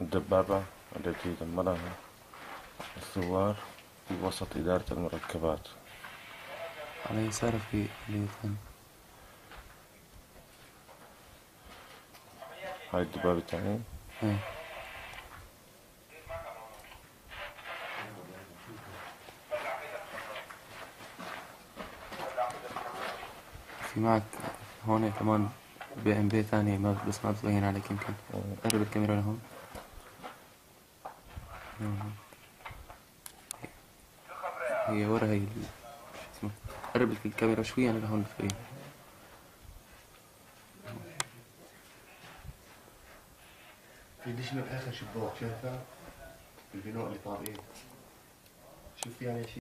الدبابة التي دمرها الثوار في وسط إدارة المركبات. على يساره في اليوتيوب هاي الدبابة الثانية إيه. في معك هون كمان بي إم بي ثانية ما بس ما بتبين عليك يمكن. قرب الكاميرا لهون. هي ورا هي ال- شو اسمه؟ قرب الكاميرا شوي أنا لهون بتبين في دشمة بآخر شباك شايفها؟ البناء اللي طالعين شوف يعني شيء